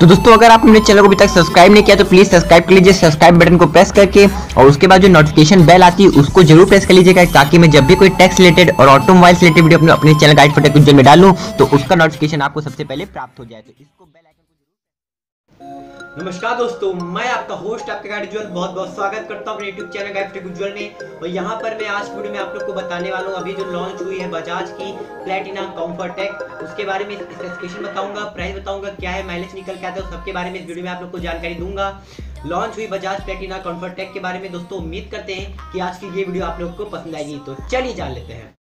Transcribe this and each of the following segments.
तो दोस्तों, अगर आप मेरे चैनल को अभी तक सब्सक्राइब नहीं किया तो प्लीज़ सब्सक्राइब कर लीजिए सब्सक्राइब बटन को प्रेस करके, और उसके बाद जो नोटिफिकेशन बेल आती है, उसको ज़रूर प्रेस कर लीजिएगा, ताकि मैं जब भी कोई टैक्स रिलेटेड और ऑटोमोबाइल रिलेटेड वीडियो अपने चैनल गाइड फोटेक में डालू तो उसका नोटिफिकेशन आपको सबसे पहले प्राप्त हो जाए। तो इसको बेल नमस्कार दोस्तों, मैं आपका होस्ट आपका गाइड उज्जवल बहुत बहुत स्वागत करता हूँ अपने YouTube channel guide tech Ujjwal में। और यहाँ पर मैं आज वीडियो में आप लोग को बताने वाला हूँ, अभी जो लॉन्च हुई है बजाज की प्लेटिना कम्फर्टेक उसके बारे में स्पेसिफिकेशन बताऊँगा प्राइस बताऊँगा, क्या है माइलेज निकल के आता है सबके बारे में इस वीडियो में आप लोग को जानकारी दूँगा। लॉन्च हुई बजाज प्लेटिना कम्फर्टेक के बारे में दोस्तों, उम्मीद करते हैं कि आज की ये वीडियो आप लोग को पसंद आएगी। तो चलिए जान लेते हैं।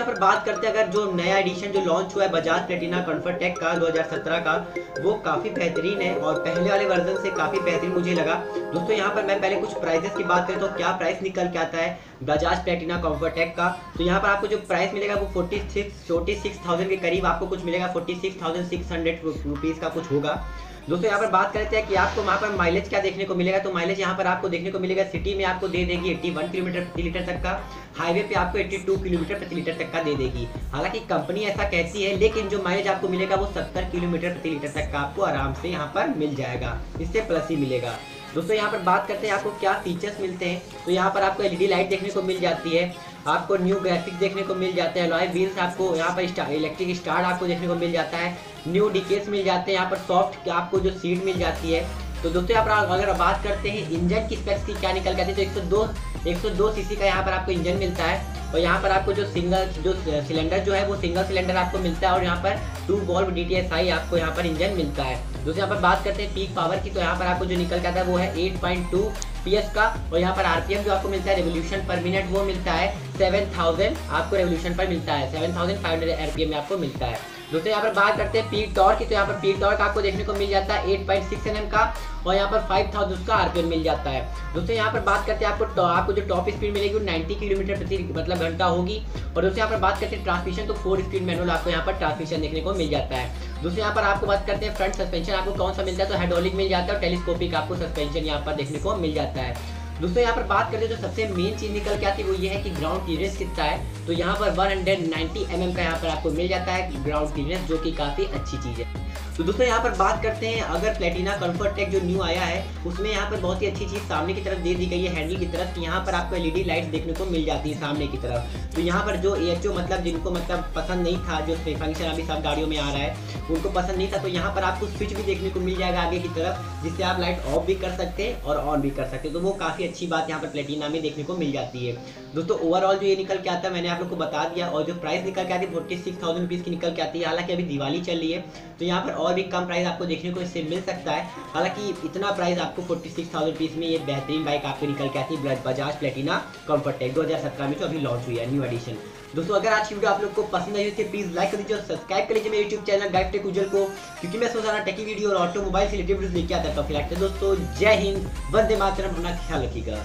यहाँ पर बात करते हैं, अगर जो नया एडिशन जो लॉन्च हुआ है बजाज प्लेटिना कंफर्ट टेक का 2017 का, वो काफ़ी बेहतरीन है और पहले वाले वर्जन से काफ़ी बेहतरीन मुझे लगा। दोस्तों, यहाँ पर मैं पहले कुछ प्राइसेस की बात करें तो क्या प्राइस निकल के आता है बजाज प्लेटिना कंफर्ट टेक का? तो यहाँ पर आपको जो प्राइस मिलेगा वो फोर्टी सिक्स के करीब आपको कुछ मिलेगा फोर्टी सिक्स का कुछ होगा। दोस्तों, यहाँ पर बात करते हैं कि आपको वहाँ पर माइलेज क्या देखने को मिलेगा। तो माइलेज यहाँ पर आपको देखने को मिलेगा सिटी में आपको दे देगी 81 किलोमीटर प्रति लीटर तक का। हाईवे पे आपको 82 किलोमीटर प्रति लीटर तक का दे देगी। हालाँकि कंपनी ऐसा कहती है, लेकिन जो माइलेज आपको मिलेगा वो 70 किलोमीटर प्रति लीटर तक का आपको आराम से यहाँ पर मिल जाएगा। इससे प्लस ही मिलेगा। दोस्तों, यहाँ पर बात करते हैं आपको क्या फीचर्स मिलते हैं। तो यहाँ पर आपको एलईडी लाइट देखने को मिल जाती है, आपको न्यू ग्राफिक्स देखने को मिल जाते हैं लॉय व्हील्स आपको यहाँ पर इलेक्ट्रिक स्टार्ट आपको देखने को मिल जाता है न्यू डिकेस मिल जाते हैं, यहाँ पर सॉफ्ट आपको जो सीट मिल जाती है। तो दोस्तों, यहाँ पर अगर बात करते हैं इंजन की स्पेक्स की, क्या निकल जाती है तो 102 102 सीसी का यहाँ पर आपको इंजन मिलता है। और यहाँ पर आपको जो सिंगल जो सिलेंडर जो है, वो सिंगल सिलेंडर आपको मिलता है। और यहाँ पर टू वॉल्व डी आपको यहाँ पर इंजन मिलता है। दोस्तों, यहाँ पर बात करते हैं पीक पावर की तो यहाँ पर आपको जो निकल जाता है, वो है एट पॉइंट टू पीएस का। और यहाँ पर आरपीएम जो आपको मिलता है रेवोल्यूशन पर मिनट वो मिलता है 7000 आपको रेवोल्यूशन पर मिलता है। 7500 आरपीएम में आपको मिलता है। दोस्तों यहाँ पर बात करते हैं पीक टॉर्क की। तो यहाँ पर पीक टॉर्क आपको देखने को मिल जाता है 8.6 एनएम का और यहाँ पर 5000 उसका आरपीएम मिल जाता है। दोस्तों यहाँ पर बात करते हैं आपको तो, आपको जो टॉप स्पीड मिलेगी वो 90 किलोमीटर प्रति मतलब घंटा होगी। और दोस्तों यहाँ पर बात करते हैं ट्रांसमिशन तो फोर स्पीड मैनुअल आपको यहाँ पर ट्रांसमिशन देखने को मिल जाता है। दोस्तों यहाँ पर आपको बात करते हैं फ्रंट सस्पेंशन आपको कौन सा मिलता है? तो हाइड्रोलिक मिल जाता है और टेलीस्कोपिक आपको सस्पेंशन यहाँ पर देखने को मिल जाता है। दोस्तों, यहाँ पर बात करते हैं तो सबसे मेन चीज़ निकल के आती है, वो ये है कि ग्राउंड क्लियरेंस कितना है। तो यहाँ पर 190 mm का यहाँ पर आपको मिल जाता है ग्राउंड क्लियरेंस जो कि काफ़ी अच्छी चीज़ है। तो दोस्तों, यहाँ पर बात करते हैं अगर प्लेटिना कंफर्ट टेक जो न्यू आया है, उसमें यहाँ पर बहुत ही अच्छी चीज़ सामने की तरफ़ दे दी गई है हैंडल की तरफ़। यहाँ पर आपको एलईडी लाइट देखने को मिल जाती है सामने की तरफ़। तो यहाँ पर जो ए मतलब जिनको मतलब पसंद नहीं था, जो फ़ंक्शन अभी सब गाड़ियों में आ रहा है, उनको पसंद नहीं था तो यहाँ पर आपको स्विच भी देखने को मिल जाएगा आगे की तरफ़, जिससे आप लाइट ऑफ़ भी कर सकते हैं और ऑन भी कर सकते हैं। तो वो काफ़ी अच्छी बात यहाँ पर प्लेटिना में देखने को मिल जाती है। दोस्तों ओवरऑल जो ये निकल के आता है, मैंने आप लोग को बता दिया, और जो प्राइस निकल के आती है फोर्टी सिक्स थाउज़ेंड रुपीज़ की निकल के आती है, हालाँकि अभी दिवाली चल रही है। तो यहाँ पर और भी कम प्राइस आपको देखने को इससे मिल सकता है। हालाँकि इतना प्राइस आपको फोर्टी सिक्स थाउज़ेंड रुपीज़ में ये बेहतरीन बाइक आपको निकल के आती है बजाज प्लेटिना कंफर्ट टेक दो हज़ार सत्रह में जो अभी लॉन्च हुई है न्यू एडिशन दोस्तों, अगर आज की वीडियो आप लोग को पसंद आई तो प्लीज़ लाइक कर दीजिए और सब्सक्राइब कर लीजिए मेरे YouTube channel guide tech Ujjal को, क्योंकि मैं सोच रहा टेकी वीडियो और ऑटोमोबाइल से रिलेटेड लेके आता था फ़िलहाल दोस्तों, जय हिंद, वंदे मातरम, अपना ख्याल रखिएगा।